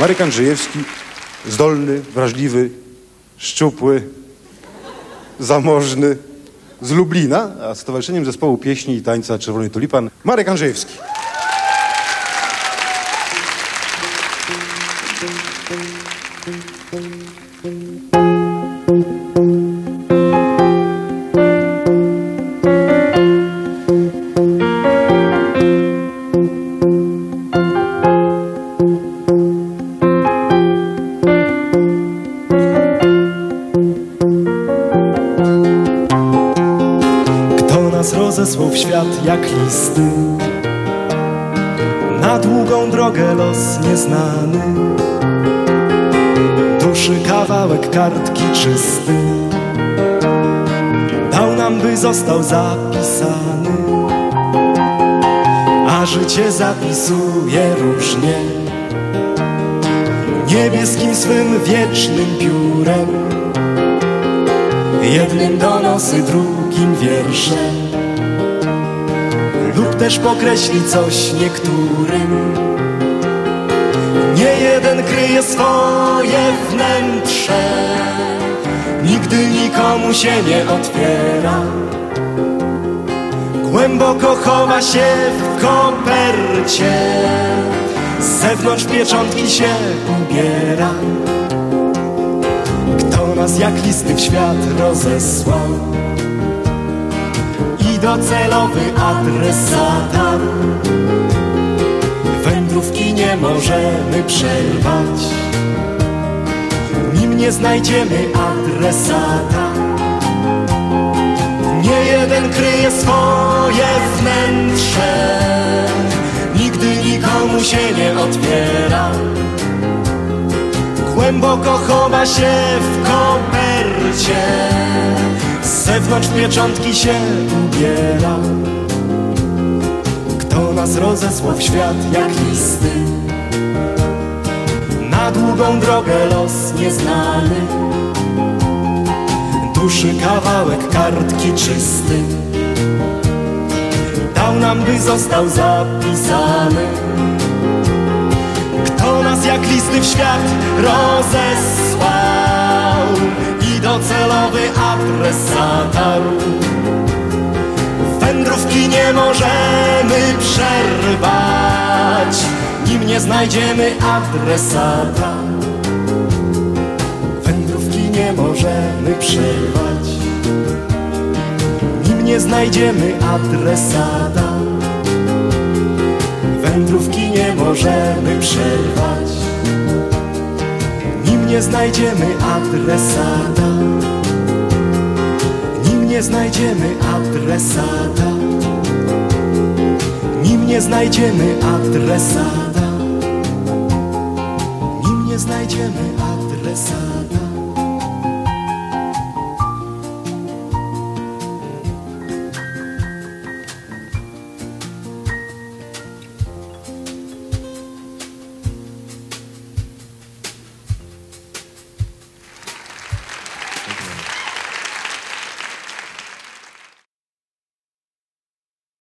Marek Andrzejewski, zdolny, wrażliwy, szczupły, zamożny, z Lublina, a Stowarzyszeniem Zespołu Pieśni i Tańca Czerwony Tulipan Marek Andrzejewski. Kto nas rozesłał w świat jak listy. Na długą drogę los nieznany. Duszy kawałek kartki czysty. Dał nam, by został zapisany. A życie zapisuje różnie. Niebieskim swym wiecznym piórem. Jednym donosy, drugim wiersze. Lub też pokreśli coś niektórym. Nie jeden kryje swoje wnętrze Nigdy nikomu się nie otwiera. Głęboko chowa się w kopercie Z zewnątrz pieczątki się ubiera. Kto nas jak listy w świat rozesłał docelowy adres Wędrówki nie możemy przerwać Nim nie znajdziemy adresata. Nie jeden kryje swoje wnętrze Nigdy nikomu się nie otwiera. Głęboko chowa się w kopercie Zewnątrz pieczątki się ubiera. Kto nas rozesłał w świat jak listy? Na długą drogę los nieznany. Duszy kawałek kartki czysty. Dał nam, by został zapisany. Kto nas jak listy w świat rozesłał docelowy adres zatarł Wędrówki nie możemy przerwać Nim nie znajdziemy adresata. Wędrówki nie możemy przerwać Nim nie znajdziemy adresata. Wędrówki nie możemy przerwać Nim nie znajdziemy adresata. Nim nie znajdziemy adresata. Nim nie znajdziemy adresata. Nim nie znajdziemy adresata